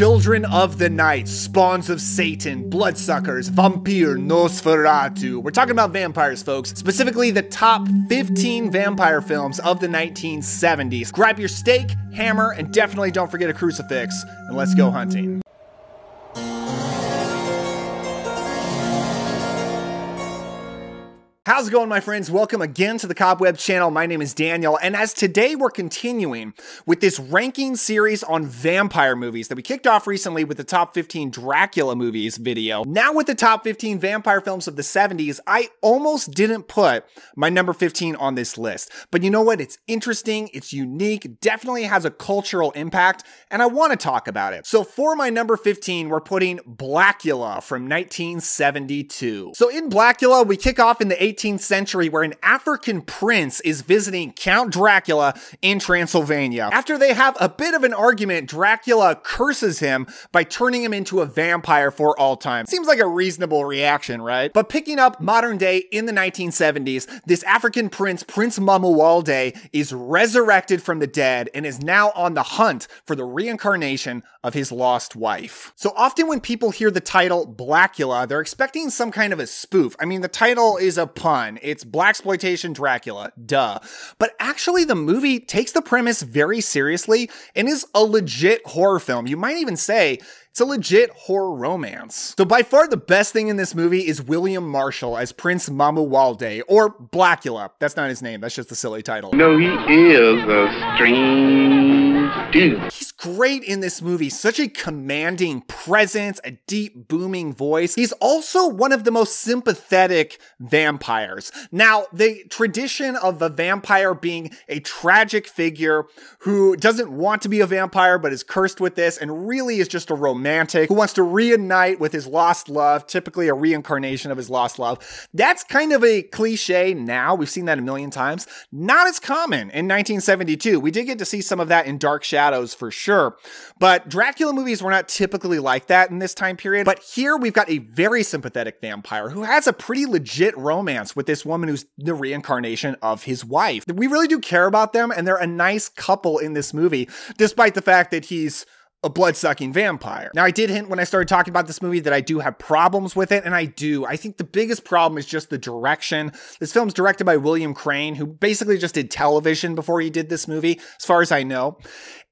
Children of the Night, Spawns of Satan, Bloodsuckers, Vampire Nosferatu. We're talking about vampires, folks. Specifically, the top 15 vampire films of the 1970s. Grab your stake, hammer, and definitely don't forget a crucifix, and let's go hunting. How's it going, my friends? Welcome again to the Cobweb channel. My name is Daniel, and as today we're continuing with this ranking series on vampire movies that we kicked off recently with the top 15 Dracula movies video. Now with the top 15 vampire films of the 70s, I almost didn't put my number 15 on this list. But you know what? It's interesting, it's unique, definitely has a cultural impact, and I want to talk about it. So for my number 15, we're putting Blacula from 1972. So in Blacula, we kick off in the 18th century where an African prince is visiting Count Dracula in Transylvania. After they have a bit of an argument, Dracula curses him by turning him into a vampire for all time. Seems like a reasonable reaction, right? But picking up modern day in the 1970s, this African prince, Prince Mamuwalde, is resurrected from the dead and is now on the hunt for the reincarnation of his lost wife. So often when people hear the title Blackula, they're expecting some kind of a spoof. I mean, the title is a pun. It's blaxploitation Dracula, duh. But actually, the movie takes the premise very seriously and is a legit horror film. You might even say it's a legit horror romance. So by far the best thing in this movie is William Marshall as Prince Mamuwalde, or Blacula. That's not his name, that's just a silly title. No, he is a strange dude. He's great in this movie, such a commanding presence, a deep booming voice. He's also one of the most sympathetic vampires. Now, the tradition of a vampire being a tragic figure who doesn't want to be a vampire but is cursed with this and really is just a romantic who wants to reunite with his lost love, typically a reincarnation of his lost love. That's kind of a cliche now. We've seen that a million times. Not as common in 1972. We did get to see some of that in Dark Shadows for sure. But Dracula movies were not typically like that in this time period. But here we've got a very sympathetic vampire who has a pretty legit romance with this woman who's the reincarnation of his wife. We really do care about them, and they're a nice couple in this movie, despite the fact that he's a blood sucking vampire. Now, I did hint when I started talking about this movie that I do have problems with it, and I do. I think the biggest problem is just the direction. This film's directed by William Crain, who basically just did television before he did this movie, as far as I know.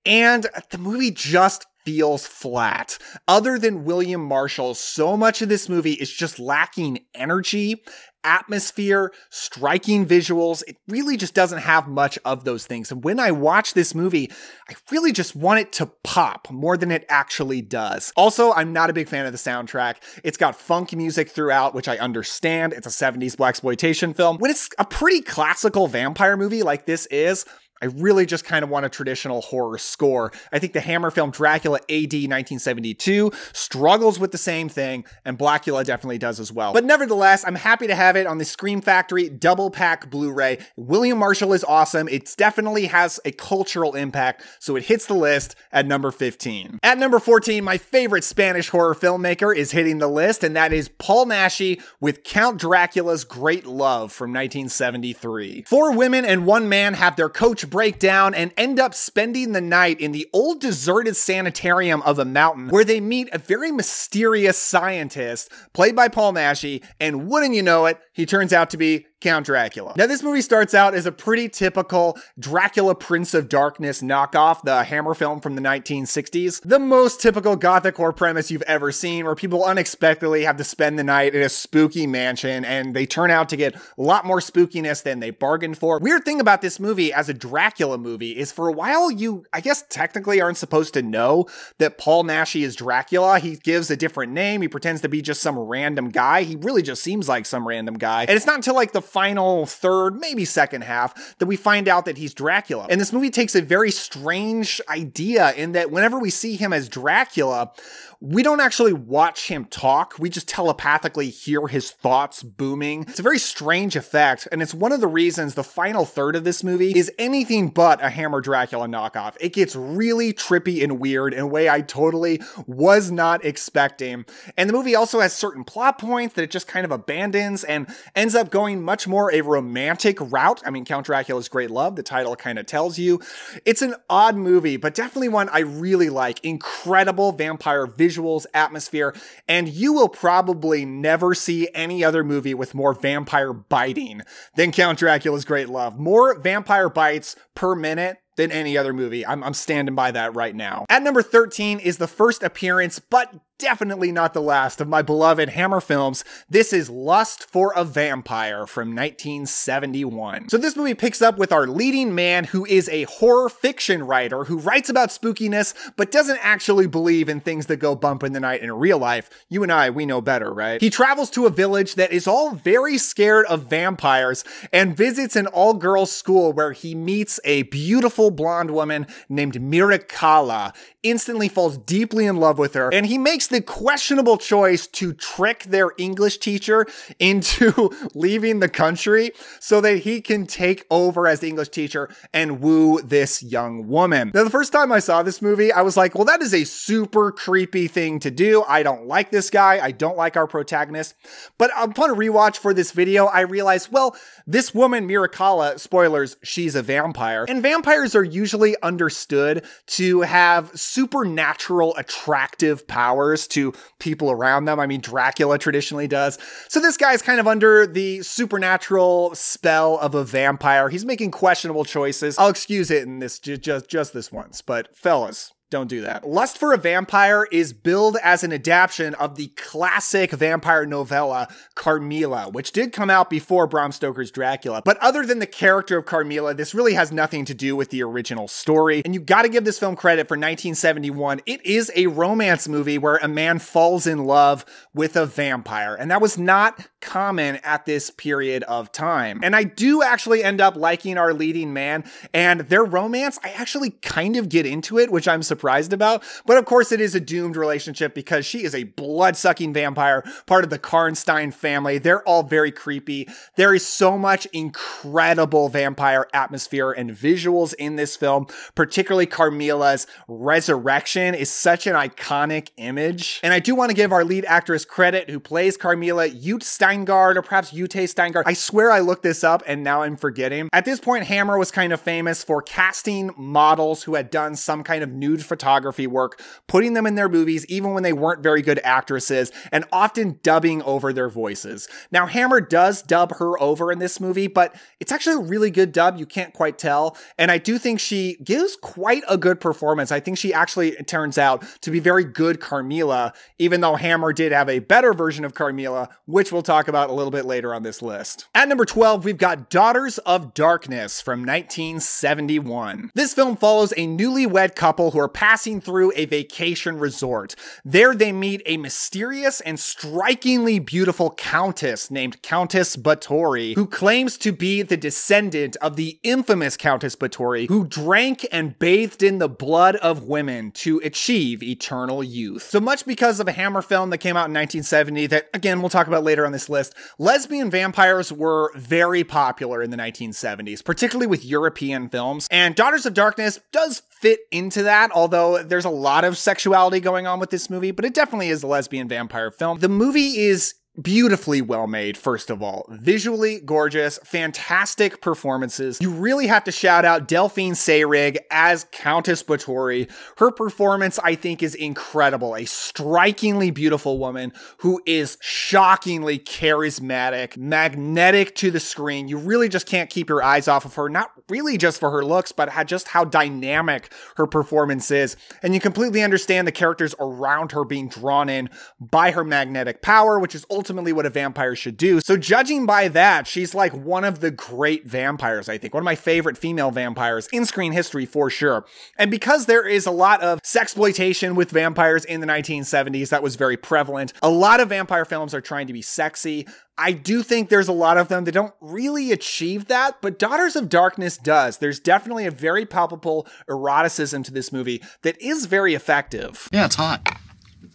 And the movie just feels flat. Other than William Marshall, so much of this movie is just lacking energy atmosphere, striking visuals. It really just doesn't have much of those things. And when I watch this movie, I really just want it to pop more than it actually does. Also, I'm not a big fan of the soundtrack. It's got funk music throughout, which I understand. It's a 70s blaxploitation film. When it's a pretty classical vampire movie like this is, I really just kind of want a traditional horror score. I think the Hammer film Dracula AD 1972 struggles with the same thing, and Blacula definitely does as well. But nevertheless, I'm happy to have it on the Scream Factory double pack Blu ray. William Marshall is awesome. It definitely has a cultural impact, so it hits the list at number 15. At number 14, my favorite Spanish horror filmmaker is hitting the list, and that is Paul Naschy with Count Dracula's Great Love from 1973. Four women and one man have their coach break down and end up spending the night in the old deserted sanitarium of a mountain where they meet a very mysterious scientist played by Paul Naschy, and wouldn't you know it, he turns out to be Count Dracula. Now, this movie starts out as a pretty typical Dracula Prince of Darkness knockoff, the Hammer film from the 1960s. The most typical gothic horror premise you've ever seen, where people unexpectedly have to spend the night in a spooky mansion and they turn out to get a lot more spookiness than they bargained for. Weird thing about this movie as a Dracula movie is for a while you, I guess, technically aren't supposed to know that Paul Naschy is Dracula. He gives a different name. He pretends to be just some random guy. He really just seems like some random guy. And it's not until like the final third, maybe second half, that we find out that he's Dracula. And this movie takes a very strange idea in that whenever we see him as Dracula, we don't actually watch him talk. We just telepathically hear his thoughts booming. It's a very strange effect, and it's one of the reasons the final third of this movie is anything but a Hammer Dracula knockoff. It gets really trippy and weird in a way I totally was not expecting. And the movie also has certain plot points that it just kind of abandons and ends up going much more a romantic route. I mean, Count Dracula's Great Love, the title kind of tells you. It's an odd movie, but definitely one I really like. Incredible vampire visuals, atmosphere, and you will probably never see any other movie with more vampire biting than Count Dracula's Great Love. More vampire bites per minute than any other movie. I'm, I'm standing by that right now. At number 13 is the first appearance, but definitely not the last of my beloved Hammer films. This is Lust for a Vampire from 1971. So this movie picks up with our leading man who is a horror fiction writer who writes about spookiness but doesn't actually believe in things that go bump in the night in real life. You and I, we know better, right? He travels to a village that is all very scared of vampires and visits an all-girls school where he meets a beautiful blonde woman named Mircalla, instantly falls deeply in love with her, and he makes the questionable choice to trick their English teacher into leaving the country so that he can take over as the English teacher and woo this young woman. Now, the first time I saw this movie, I was like, well, that is a super creepy thing to do. I don't like this guy. I don't like our protagonist. But upon a rewatch for this video, I realized, well, this woman, Mircalla, spoilers, she's a vampire. And vampires are usually understood to have supernatural attractive powers to people around them. I mean, Dracula traditionally does. So this guy's kind of under the supernatural spell of a vampire. He's making questionable choices. I'll excuse it in this just just this once, but fellas, don't do that. Lust for a Vampire is billed as an adaptation of the classic vampire novella Carmilla, which did come out before Bram Stoker's Dracula. But other than the character of Carmilla, this really has nothing to do with the original story. And you gotta give this film credit for 1971. It is a romance movie where a man falls in love with a vampire. And that was not common at this period of time. And I do actually end up liking our leading man and their romance. I actually kind of get into it, which I'm surprised about. But of course, it is a doomed relationship because she is a blood sucking vampire, part of the Karnstein family. They're all very creepy. There is so much incredible vampire atmosphere and visuals in this film, particularly Carmilla's resurrection is such an iconic image. And I do want to give our lead actress credit who plays Carmilla, Ute Steingard, or perhaps Ute Steingard. I swear I looked this up and now I'm forgetting. At this point, Hammer was kind of famous for casting models who had done some kind of nude photography work, putting them in their movies even when they weren't very good actresses, and often dubbing over their voices. Now, Hammer does dub her over in this movie, but it's actually a really good dub. You can't quite tell. And I do think she gives quite a good performance. I think she actually turns out to be very good Carmilla, even though Hammer did have a better version of Carmilla, which we'll talk about a little bit later on this list. At number 12, we've got Daughters of Darkness from 1971. This film follows a newlywed couple who are passing through a vacation resort. There they meet a mysterious and strikingly beautiful countess named Countess Bathory, who claims to be the descendant of the infamous Countess Bathory, who drank and bathed in the blood of women to achieve eternal youth. So much because of a Hammer film that came out in 1970 that, again, we'll talk about later on this list, lesbian vampires were very popular in the 1970s, particularly with European films. And Daughters of Darkness does fit into that, although there's a lot of sexuality going on with this movie, but it definitely is a lesbian vampire film. The movie is beautifully well made, first of all. Visually gorgeous, fantastic performances. You really have to shout out Delphine Seyrig as Countess Bathory. Her performance, I think, is incredible. A strikingly beautiful woman who is shockingly charismatic, magnetic to the screen. You really just can't keep your eyes off of her, not really just for her looks, but just how dynamic her performance is. And you completely understand the characters around her being drawn in by her magnetic power, which is ultimately ultimately what a vampire should do. So judging by that, she's like one of the great vampires, I think. One of my favorite female vampires in screen history for sure. And because there is a lot of sexploitation with vampires in the 1970s, that was very prevalent. A lot of vampire films are trying to be sexy. I do think there's a lot of them that don't really achieve that, but Daughters of Darkness does. There's definitely a very palpable eroticism to this movie that is very effective. Yeah, it's hot.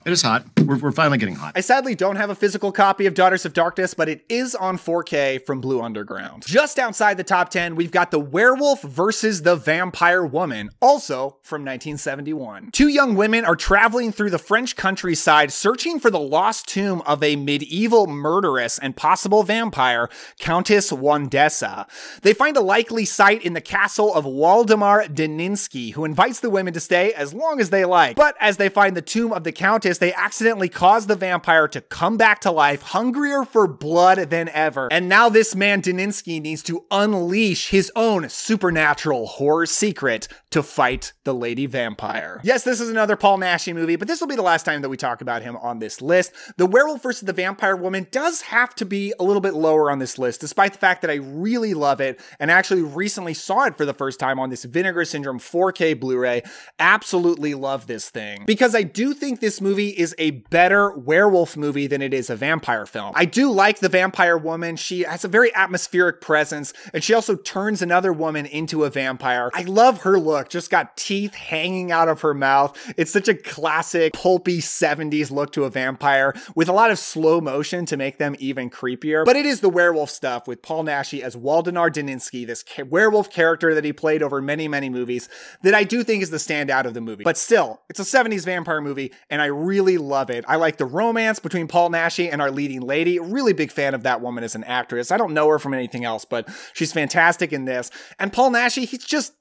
It is hot. We're, we're finally getting hot. I sadly don't have a physical copy of Daughters of Darkness, but it is on 4K from Blue Underground. Just outside the top 10, we've got The Werewolf versus the Vampire Woman, also from 1971. Two young women are traveling through the French countryside searching for the lost tomb of a medieval murderess and possible vampire, Countess Wandessa. They find a likely site in the castle of Waldemar Daninsky, who invites the women to stay as long as they like. But as they find the tomb of the Countess, they accidentally cause the vampire to come back to life, hungrier for blood than ever. And now this man Daninsky needs to unleash his own supernatural horror secret to fight the lady vampire. Yes, this is another Paul Naschy movie, but this will be the last time that we talk about him on this list. The Werewolf versus the Vampire Woman does have to be a little bit lower on this list, despite the fact that I really love it and actually recently saw it for the first time on this Vinegar Syndrome 4K Blu-ray. Absolutely love this thing because I do think this movie is a better werewolf movie than it is a vampire film. I do like the vampire woman. She has a very atmospheric presence and she also turns another woman into a vampire. I love her look. Just got teeth hanging out of her mouth. It's such a classic pulpy 70s look to a vampire with a lot of slow motion to make them even creepier. But it is the werewolf stuff with Paul Naschy as Waldemar Daninsky, this ca- werewolf character that he played over many, many movies that I do think is the standout of the movie. But still, it's a 70s vampire movie and I really love it. I like the romance between Paul Naschy and our leading lady. Really big fan of that woman as an actress. I don't know her from anything else, but she's fantastic in this. And Paul Naschy, he's just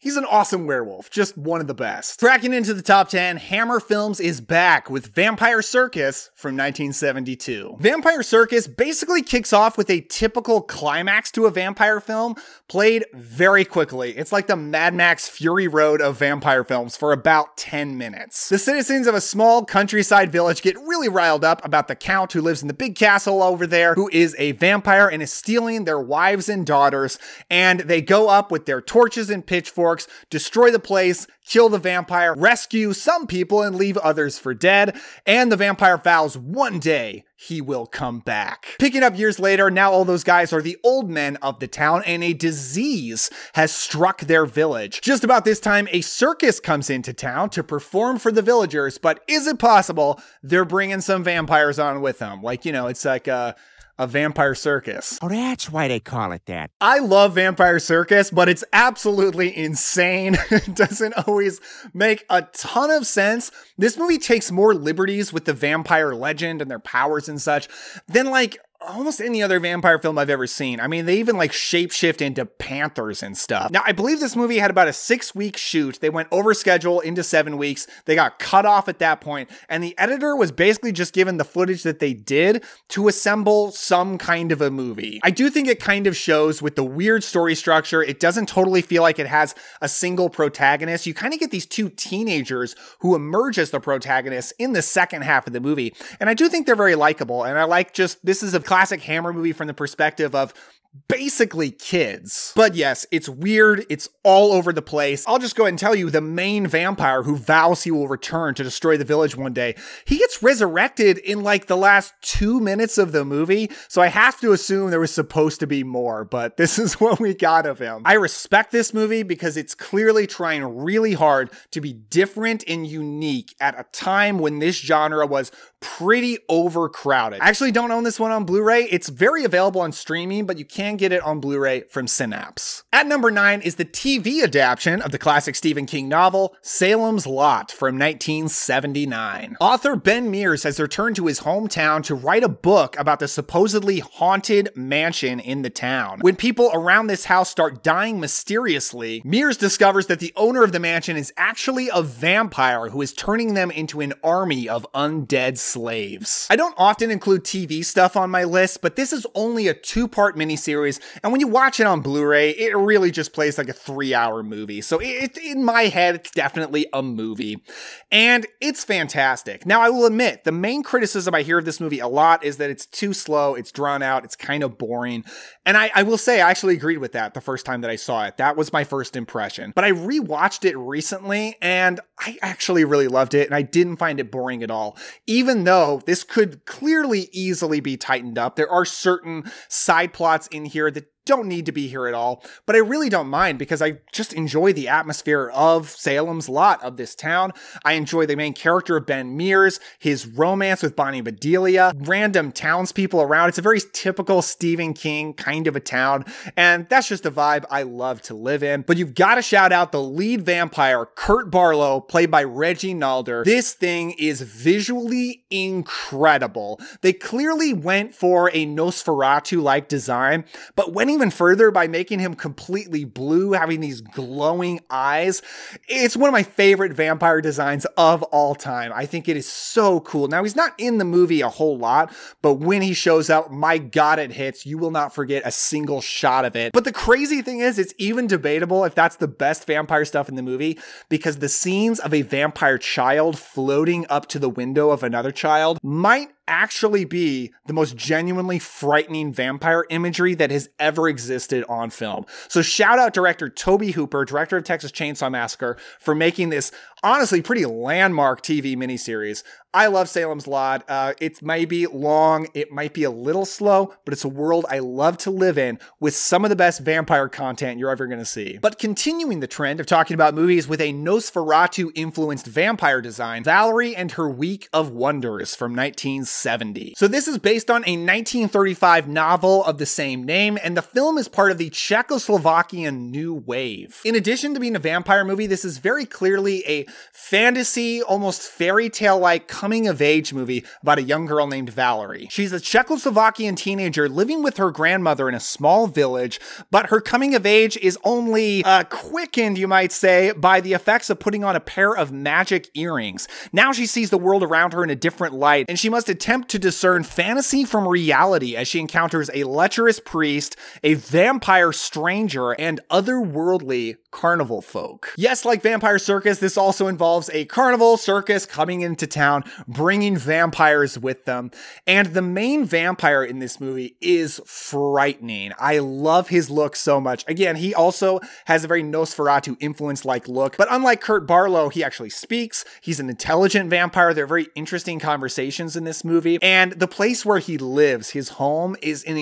He's an awesome werewolf, just one of the best. Cracking into the top 10, Hammer Films is back with Vampire Circus from 1972. Vampire Circus basically kicks off with a typical climax to a vampire film, played very quickly. It's like the Mad Max Fury Road of vampire films for about 10 minutes. The citizens of a small countryside village get really riled up about the count who lives in the big castle over there, who is a vampire and is stealing their wives and daughters, and they go up with their torches and pitchforks, destroy the place, kill the vampire, rescue some people, and leave others for dead. And the vampire vows one day he will come back. Picking up years later, now all those guys are the old men of the town, and a disease has struck their village. Just about this time, a circus comes into town to perform for the villagers, but is it possible they're bringing some vampires on with them? Like, you know, it's like a a vampire circus. Oh, that's why they call it that. I love Vampire Circus, but it's absolutely insane. it doesn't always make a ton of sense. This movie takes more liberties with the vampire legend and their powers and such than like almost any other vampire film I've ever seen. I mean, they even like shapeshift into panthers and stuff. Now, I believe this movie had about a six week shoot. They went over schedule into seven weeks. They got cut off at that point, and the editor was basically just given the footage that they did to assemble some kind of a movie. I do think it kind of shows with the weird story structure. It doesn't totally feel like it has a single protagonist. You kind of get these two teenagers who emerge as the protagonists in the second half of the movie. And I do think they're very likable. And I like just this is a classic Hammer movie from the perspective of basically kids. But yes, it's weird. It's all over the place. I'll just go ahead and tell you the main vampire who vows he will return to destroy the village one day, he gets resurrected in like the last two minutes of the movie. So I have to assume there was supposed to be more, but this is what we got of him. I respect this movie because it's clearly trying really hard to be different and unique at a time when this genre was pretty overcrowded. I actually don't own this one on Blu-ray. It's very available on streaming, but you can get it on Blu-ray from Synapse. At number nine is the TV adaptation of the classic Stephen King novel, Salem's Lot from 1979. Author Ben Mears has returned to his hometown to write a book about the supposedly haunted mansion in the town. When people around this house start dying mysteriously, Mears discovers that the owner of the mansion is actually a vampire who is turning them into an army of undead slaves. I don't often include TV stuff on my list, but this is only a two part miniseries, and when you watch it on Blu ray, it really just plays like a three hour movie. So it, in my head, it's definitely a movie. And it's fantastic. Now, I will admit, the main criticism I hear of this movie a lot is that it's too slow, it's drawn out, it's kind of boring. And I, I will say, I actually agreed with that the first time that I saw it. That was my first impression. But I rewatched it recently, and I actually really loved it, and I didn't find it boring at all. Even though this could clearly easily be tightened up, there are certain side plots in here that don't need to be here at all, but I really don't mind because I just enjoy the atmosphere of Salem's Lot, of this town. I enjoy the main character of Ben Mears, his romance with Bonnie Bedelia, random townspeople around. It's a very typical Stephen King kind of a town, and that's just a vibe I love to live in. But you've got to shout out the lead vampire, Kurt Barlow, played by Reggie Nalder. This thing is visually incredible. They clearly went for a Nosferatu like design, but went even further by making him completely blue, having these glowing eyes. It's one of my favorite vampire designs of all time. I think it is so cool. Now, he's not in the movie a whole lot, but when he shows up, my God, it hits. You will not forget a single shot of it. But the crazy thing is, it's even debatable if that's the best vampire stuff in the movie because the scenes of a vampire child floating up to the window of another child might actually be the most genuinely frightening vampire imagery that has ever existed on film. So shout out director Tobe Hooper, director of Texas Chainsaw Massacre, for making this honestly pretty landmark TV miniseries. I love Salem's Lot. Uh, it might be long, it might be a little slow, but it's a world I love to live in with some of the best vampire content you're ever going to see. But continuing the trend of talking about movies with a Nosferatu influenced vampire design, Valerie and Her Week of Wonders from 1970. So this is based on a 1935 novel of the same name, and the film is part of the Czechoslovakian New Wave. In addition to being a vampire movie, this is very clearly a fantasy, almost fairy tale like coming of age movie about a young girl named Valerie. She's a Czechoslovakian teenager living with her grandmother in a small village, but her coming of age is only uh, quickened, you might say, by the effects of putting on a pair of magic earrings. Now she sees the world around her in a different light, and she must attempt to discern fantasy from reality as she encounters a lecherous priest, a vampire stranger, and otherworldly carnival folk. Yes, like Vampire Circus, this also involves a carnival circus coming into town, bringing vampires with them. And the main vampire in this movie is frightening. I love his look so much. Again, he also has a very Nosferatu influence like look, but unlike Kurt Barlow, he actually speaks. He's an intelligent vampire. There are very interesting conversations in this movie. And the place where he lives, his home, is an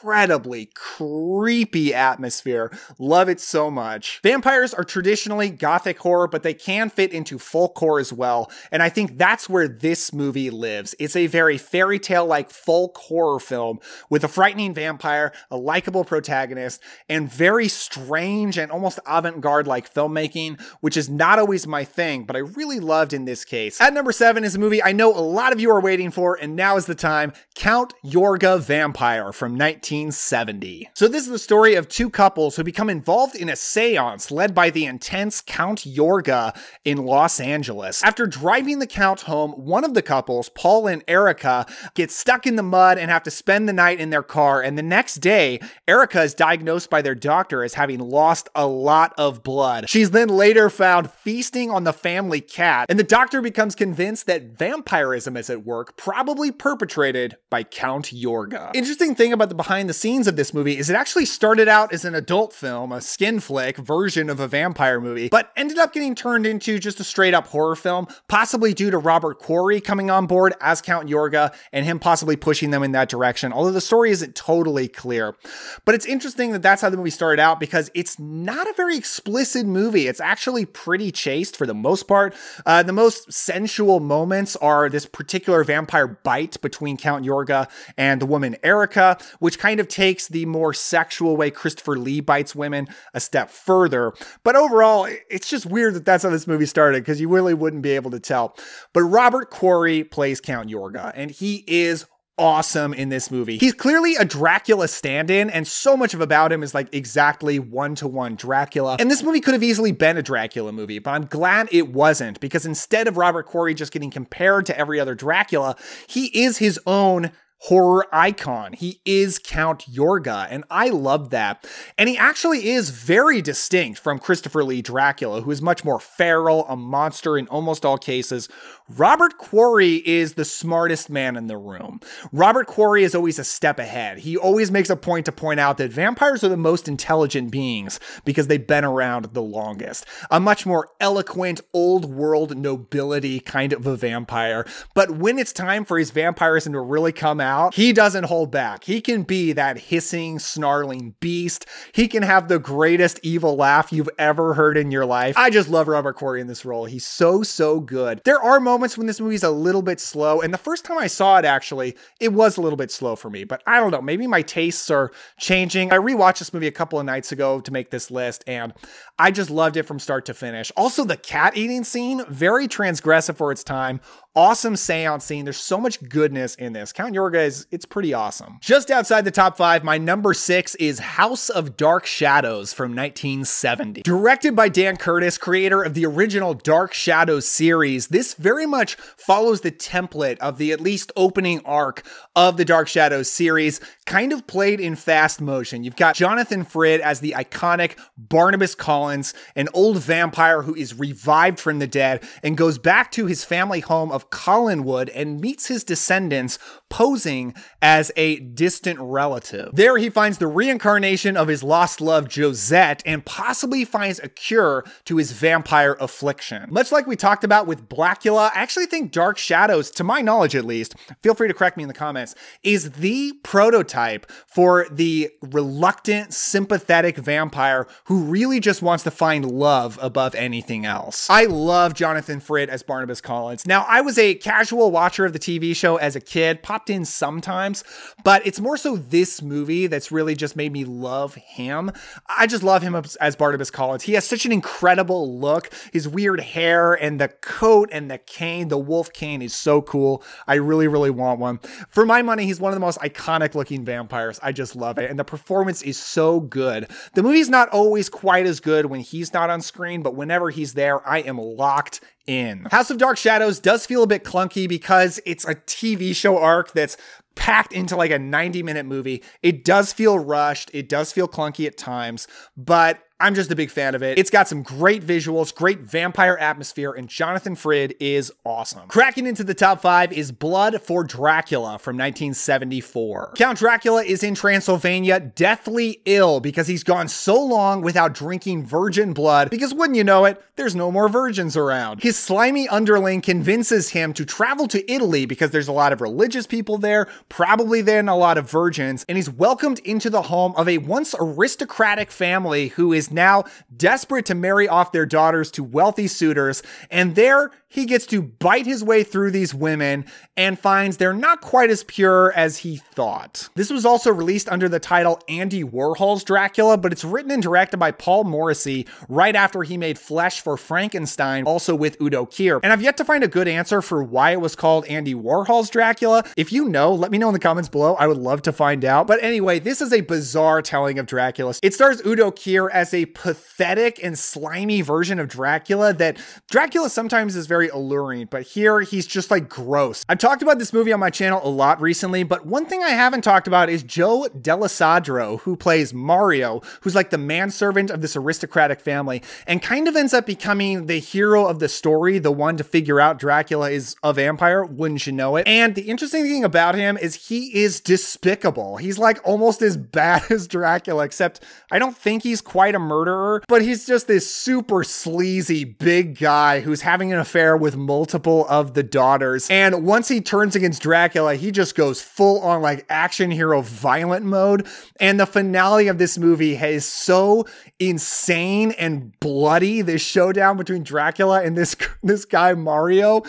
incredibly creepy atmosphere. Love it so much. Vampires are traditionally gothic horror, but they can fit into folk horror as well. And I think that's where this movie lives. It's a very fairy tale like folk horror film with a frightening vampire, a likable protagonist, and very strange and almost avant garde like filmmaking, which is not always my thing, but I really loved in this case. At number seven is a movie I know a lot of you are waiting for, and now is the time Count Yorga Vampire from 1970. So, this is the story of two couples who become involved in a seance led by the intense Count Yorga in Los Angeles. After driving the Count home, one of the couples, Paul and Erica, gets stuck in the mud and have to spend the night in their car. And the next day, Erica is diagnosed by their doctor as having lost a lot of blood. She's then later found feasting on the family cat, and the doctor becomes convinced that vampirism is at work, probably perpetrated by Count Yorga. Interesting thing about the behind the scenes of this movie is it actually started out as an adult film, a skin flick version of a vampire movie, but ended up getting turned into just a straight up horror film, possibly due to Robert Quarry coming on board as Count Yorga and him possibly pushing them in that direction, although the story isn't totally clear. But it's interesting that that's how the movie started out because it's not a very explicit movie. It's actually pretty chaste for the most part. Uh, the most sensual moments are this particular vampire bite between Count Yorga and the woman Erica, which kind of takes the more sexual way Christopher Lee bites women a step further. But overall, it's just weird that that's how this movie started because you really wouldn't be able to tell. But Robert Quarry plays Count Yorga, and he is awesome in this movie. He's clearly a Dracula stand in, and so much of about him is like exactly one to one Dracula. And this movie could have easily been a Dracula movie, but I'm glad it wasn't because instead of Robert Quarry just getting compared to every other Dracula, he is his own horror icon. He is Count Yorga, and I love that. And he actually is very distinct from Christopher Lee Dracula, who is much more feral, a monster in almost all cases. Robert Quarry is the smartest man in the room. Robert Quarry is always a step ahead. He always makes a point to point out that vampires are the most intelligent beings because they've been around the longest. A much more eloquent, old world nobility kind of a vampire. But when it's time for his vampirism to really come out, he doesn't hold back. He can be that hissing, snarling beast. He can have the greatest evil laugh you've ever heard in your life. I just love Robert Quarry in this role. He's so, so good. There are moments when this movie's a little bit slow, and the first time I saw it, actually, it was a little bit slow for me, but I don't know. Maybe my tastes are changing. I rewatched this movie a couple of nights ago to make this list, and I just loved it from start to finish. Also, the cat eating scene, very transgressive for its time awesome seance scene. There's so much goodness in this. Count Yorga is, it's pretty awesome. Just outside the top five, my number six is House of Dark Shadows from 1970. Directed by Dan Curtis, creator of the original Dark Shadows series, this very much follows the template of the at least opening arc of the Dark Shadows series, kind of played in fast motion. You've got Jonathan Frid as the iconic Barnabas Collins, an old vampire who is revived from the dead and goes back to his family home of Collinwood and meets his descendants posing as a distant relative. There he finds the reincarnation of his lost love Josette and possibly finds a cure to his vampire affliction. Much like we talked about with Blacula, I actually think Dark Shadows, to my knowledge at least, feel free to correct me in the comments, is the prototype for the reluctant, sympathetic vampire who really just wants to find love above anything else. I love Jonathan Frid as Barnabas Collins. Now, I was was a casual watcher of the TV show as a kid, popped in sometimes, but it's more so this movie that's really just made me love him. I just love him as Barnabas Collins. He has such an incredible look. His weird hair and the coat and the cane, the wolf cane is so cool. I really, really want one. For my money, he's one of the most iconic looking vampires. I just love it. And the performance is so good. The movie's not always quite as good when he's not on screen, but whenever he's there, I am locked in. House of Dark Shadows does feel a bit clunky because it's a TV show arc that's packed into like a 90 minute movie. It does feel rushed, it does feel clunky at times, but I'm just a big fan of it. It's got some great visuals, great vampire atmosphere, and Jonathan Frid is awesome. Cracking into the top five is Blood for Dracula from 1974. Count Dracula is in Transylvania deathly ill because he's gone so long without drinking virgin blood because wouldn't you know it, there's no more virgins around. His slimy underling convinces him to travel to Italy because there's a lot of religious people there, probably then a lot of virgins, and he's welcomed into the home of a once aristocratic family who is now desperate to marry off their daughters to wealthy suitors, and there he gets to bite his way through these women and finds they're not quite as pure as he thought. This was also released under the title Andy Warhol's Dracula, but it's written and directed by Paul Morrissey right after he made Flesh for Frankenstein, also with Udo Kier. And I've yet to find a good answer for why it was called Andy Warhol's Dracula. If you know, let me know in the comments below. I would love to find out. But anyway, this is a bizarre telling of Dracula. It stars Udo Kier as a pathetic and slimy version of Dracula that Dracula sometimes is very alluring, but here he's just like gross. I've talked about this movie on my channel a lot recently, but one thing I haven't talked about is Joe Dallesandro, who plays Mario, who's like the manservant of this aristocratic family, and kind of ends up becoming the hero of the story, the one to figure out Dracula is a vampire, wouldn't you know it? And the interesting thing about him is he is despicable. He's like almost as bad as Dracula, except I don't think he's quite a murderer, but he's just this super sleazy big guy who's having an affair with multiple of the daughters. And once he turns against Dracula, he just goes full on like action hero violent mode. And the finale of this movie is so insane and bloody. This showdown between Dracula and this this guy Mario.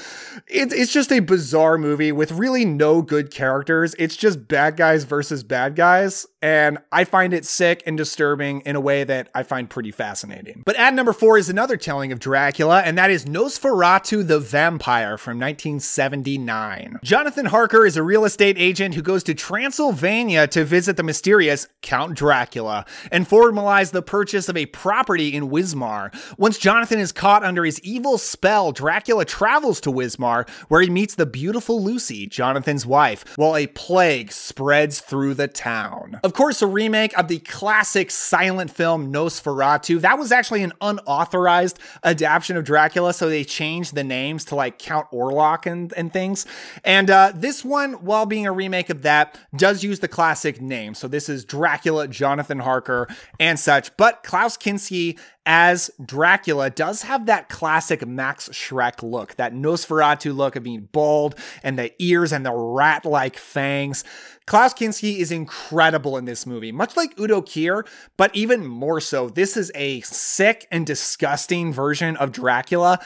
It, it's just a bizarre movie with really no good characters. It's just bad guys versus bad guys. And I find it sick and disturbing in a way that I find pretty fascinating. But ad number four is another telling of Dracula, and that is Nosferatu the Vampire from 1979. Jonathan Harker is a real estate agent who goes to Transylvania to visit the mysterious Count Dracula and formalize the purchase of a property in Wismar. Once Jonathan is caught under his evil spell, Dracula travels to Wismar where he meets the beautiful Lucy, Jonathan's wife, while a plague spreads through the town. Of course, a remake of the classic silent film Nosferatu. That was actually an unauthorized adaptation of Dracula, so they changed the names to like Count Orlok and, and things. And uh, this one, while being a remake of that, does use the classic name. So this is Dracula, Jonathan Harker, and such. But Klaus Kinski as Dracula does have that classic Max Schreck look, that Nosferatu look of being bald and the ears and the rat like fangs. Klaus Kinski is incredible in this movie, much like Udo Kier, but even more so. This is a sick and disgusting version of Dracula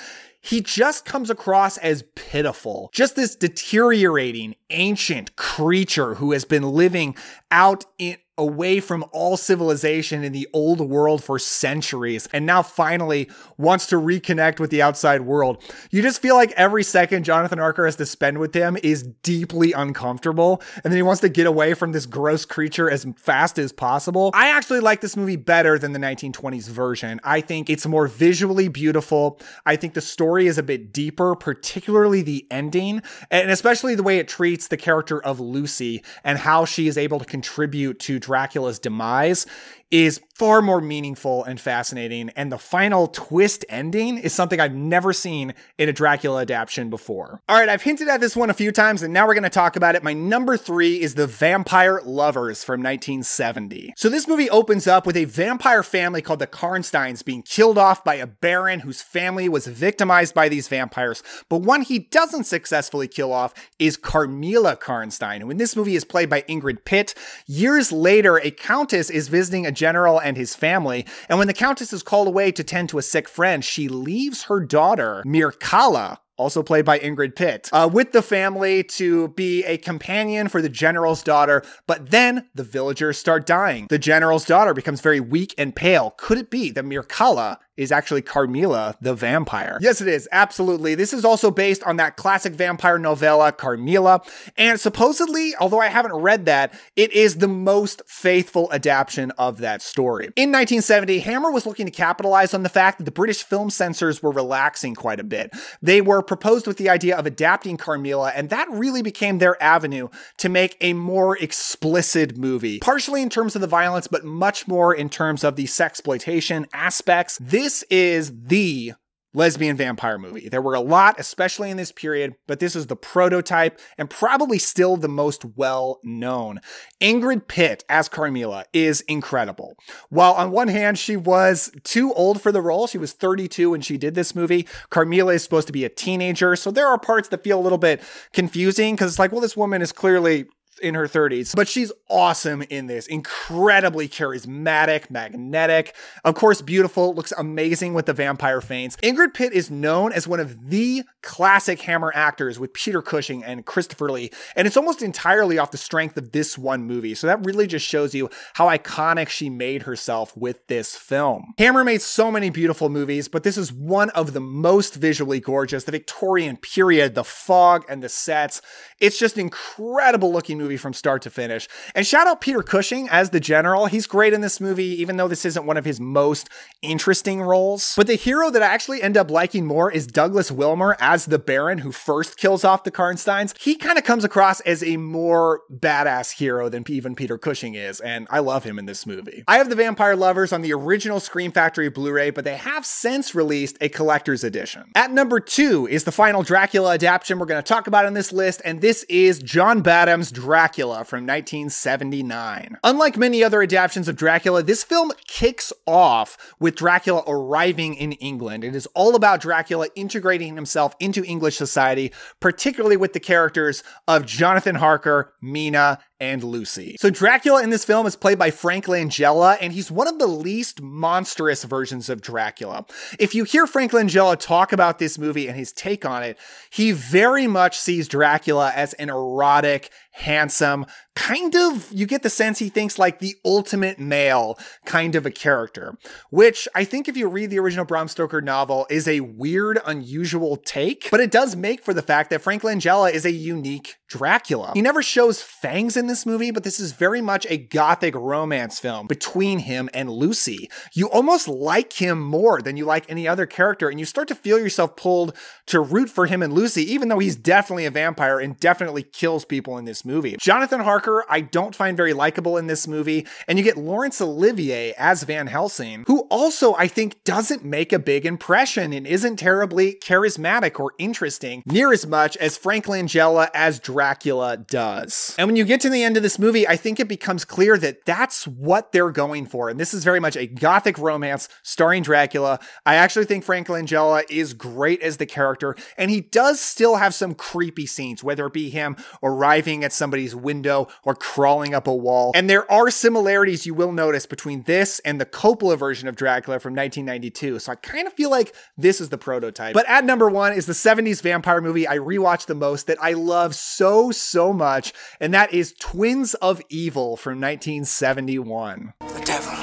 he just comes across as pitiful. Just this deteriorating, ancient creature who has been living out in away from all civilization in the old world for centuries and now finally wants to reconnect with the outside world. You just feel like every second Jonathan Harker has to spend with him is deeply uncomfortable and then he wants to get away from this gross creature as fast as possible. I actually like this movie better than the 1920s version. I think it's more visually beautiful. I think the story is a bit deeper, particularly the ending and especially the way it treats the character of Lucy and how she is able to contribute to Dracula's demise is far more meaningful and fascinating. And the final twist ending is something I've never seen in a Dracula adaptation before. All right, I've hinted at this one a few times, and now we're going to talk about it. My number three is The Vampire Lovers from 1970. So this movie opens up with a vampire family called the Karnsteins being killed off by a baron whose family was victimized by these vampires. But one he doesn't successfully kill off is Carmilla Karnstein, who in this movie is played by Ingrid Pitt. Years later, a countess is visiting a general and his family. And when the Countess is called away to tend to a sick friend, she leaves her daughter, Mircalla, also played by Ingrid Pitt, uh, with the family to be a companion for the general's daughter. But then the villagers start dying. The general's daughter becomes very weak and pale. Could it be that Mircalla is actually Carmilla the vampire. Yes, it is. Absolutely. This is also based on that classic vampire novella, Carmilla. And supposedly, although I haven't read that, it is the most faithful adaptation of that story. In 1970, Hammer was looking to capitalize on the fact that the British film censors were relaxing quite a bit. They were proposed with the idea of adapting Carmilla, and that really became their avenue to make a more explicit movie, partially in terms of the violence, but much more in terms of the sexploitation aspects. This this is the lesbian vampire movie. There were a lot, especially in this period, but this is the prototype and probably still the most well known. Ingrid Pitt as Carmilla is incredible. While on one hand, she was too old for the role, she was 32 when she did this movie. Carmilla is supposed to be a teenager, so there are parts that feel a little bit confusing because it's like, well, this woman is clearly in her 30s, but she's awesome in this. Incredibly charismatic, magnetic, of course, beautiful, looks amazing with the vampire feints. Ingrid Pitt is known as one of the classic Hammer actors with Peter Cushing and Christopher Lee, and it's almost entirely off the strength of this one movie. So that really just shows you how iconic she made herself with this film. Hammer made so many beautiful movies, but this is one of the most visually gorgeous. The Victorian period, the fog and the sets. It's just incredible looking movie from start to finish. And shout out Peter Cushing as the general. He's great in this movie, even though this isn't one of his most interesting roles. But the hero that I actually end up liking more is Douglas Wilmer as the Baron who first kills off the Karnsteins. He kind of comes across as a more badass hero than even Peter Cushing is, and I love him in this movie. I have the Vampire Lovers on the original Scream Factory Blu-ray, but they have since released a collector's edition. At number two is the final Dracula adaptation we're going to talk about on this list, and this is John Badham's Dracula Dracula from 1979. Unlike many other adaptations of Dracula, this film kicks off with Dracula arriving in England. It is all about Dracula integrating himself into English society, particularly with the characters of Jonathan Harker, Mina, and Lucy. So Dracula in this film is played by Frank Langella, and he's one of the least monstrous versions of Dracula. If you hear Frank Langella talk about this movie and his take on it, he very much sees Dracula as an erotic, handsome, handsome kind of, you get the sense he thinks like the ultimate male kind of a character, which I think if you read the original Bram Stoker novel is a weird, unusual take, but it does make for the fact that Frank Langella is a unique Dracula. He never shows fangs in this movie, but this is very much a gothic romance film between him and Lucy. You almost like him more than you like any other character, and you start to feel yourself pulled to root for him and Lucy, even though he's definitely a vampire and definitely kills people in this movie. Jonathan Harker I don't find very likable in this movie, and you get Laurence Olivier as Van Helsing, who also I think doesn't make a big impression and isn't terribly charismatic or interesting near as much as Frank Langella as Dracula does. And when you get to the end of this movie, I think it becomes clear that that's what they're going for. And this is very much a gothic romance starring Dracula. I actually think Frank Langella is great as the character, and he does still have some creepy scenes, whether it be him arriving at somebody's window or crawling up a wall. And there are similarities you will notice between this and the Coppola version of Dracula from 1992. So I kind of feel like this is the prototype. But at number one is the 70s vampire movie I rewatched the most that I love so, so much, and that is Twins of Evil from 1971. The devil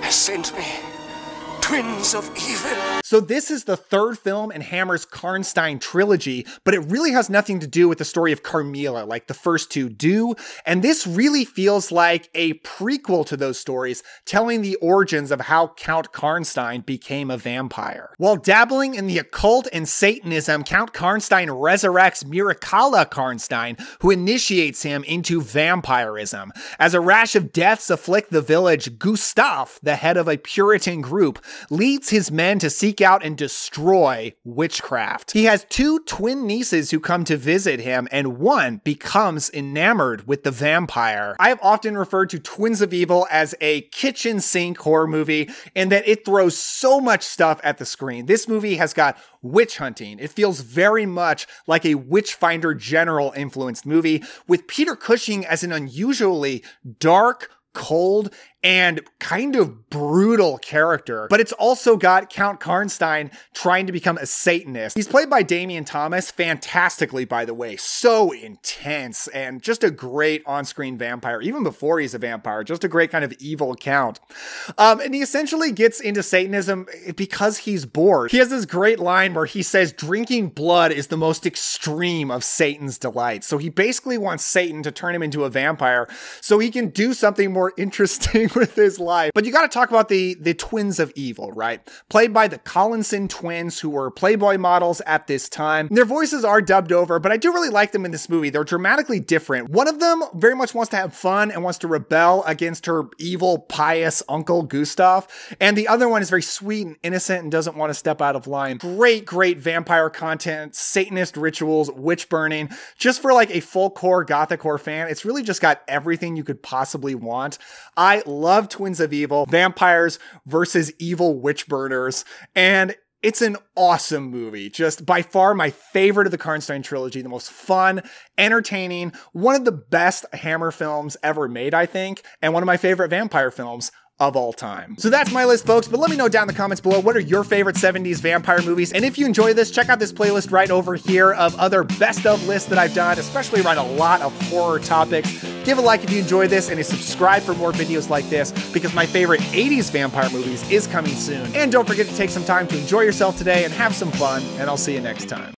has sent me twins of evil. So this is the third film in Hammer's Karnstein trilogy, but it really has nothing to do with the story of Carmilla like the first two do, and this really feels like a prequel to those stories, telling the origins of how Count Karnstein became a vampire. While dabbling in the occult and Satanism, Count Karnstein resurrects Mircalla Karnstein, who initiates him into vampirism. As a rash of deaths afflict the village, Gustav, the head of a Puritan group, leads his men to seek out and destroy witchcraft. He has two twin nieces who come to visit him, and one becomes enamored with the vampire. I have often referred to Twins of Evil as a kitchen sink horror movie, in that it throws so much stuff at the screen. This movie has got witch hunting. It feels very much like a Witchfinder General influenced movie, with Peter Cushing as an unusually dark, cold and kind of brutal character. But it's also got Count Karnstein trying to become a Satanist. He's played by Damien Thomas, fantastically, by the way. So intense and just a great on screen vampire, even before he's a vampire, just a great kind of evil count. Um, and he essentially gets into Satanism because he's bored. He has this great line where he says, Drinking blood is the most extreme of Satan's delights. So he basically wants Satan to turn him into a vampire so he can do something more interesting with his life. But you got to talk about the the twins of evil, right? Played by the Collinson twins, who were Playboy models at this time. Their voices are dubbed over, but I do really like them in this movie. They're dramatically different. One of them very much wants to have fun and wants to rebel against her evil, pious uncle Gustav, and the other one is very sweet and innocent and doesn't want to step out of line. Great, great vampire content, Satanist rituals, witch burning. Just for like a full core gothic horror fan, it's really just got everything you could possibly want. I love Twins of Evil, vampires versus evil witch burners, and it's an awesome movie. Just by far my favorite of the Karnstein trilogy, the most fun, entertaining, one of the best Hammer films ever made, I think, and one of my favorite vampire films of all time. So that's my list, folks, but let me know down in the comments below what are your favorite 70s vampire movies. And if you enjoy this, check out this playlist right over here of other best of lists that I've done, especially around a lot of horror topics. Give a like if you enjoy this and subscribe for more videos like this because my favorite 80s vampire movies is coming soon. And don't forget to take some time to enjoy yourself today and have some fun, and I'll see you next time.